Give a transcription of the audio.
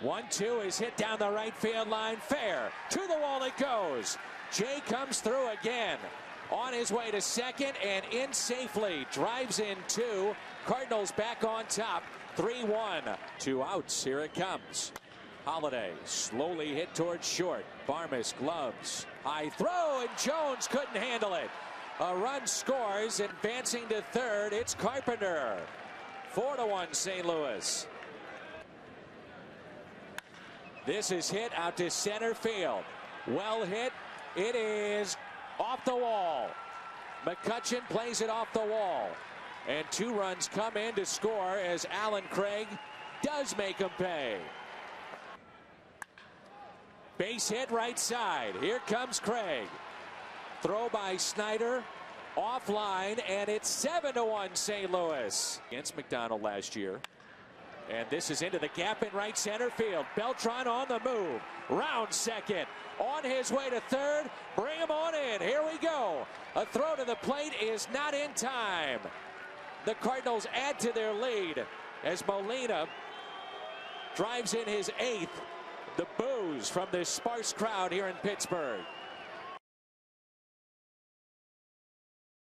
One two is hit down the right field line. Fair to the wall it goes. Jay comes through again. On his way to second and in safely. Drives in two. Cardinals back on top. 3 1. Two outs. Here it comes. Holliday slowly hit towards short. Barmes gloves. High throw, and Jones couldn't handle it. A run scores, advancing to third. It's Carpenter. 4 to 1 St. Louis. This is hit out to center field. Well hit. It is off the wall. McCutchen plays it off the wall. And two runs come in to score as Allen Craig does make them pay. Base hit right side. Here comes Craig. Throw by Snider. Offline, and it's 7 to 1 St. Louis against McDonald last year. And this is into the gap in right center field. Beltran on the move. Round second. On his way to third. Bring him on in. Here we go. A throw to the plate is not in time. The Cardinals add to their lead as Molina drives in his eighth. The boos from this sparse crowd here in Pittsburgh.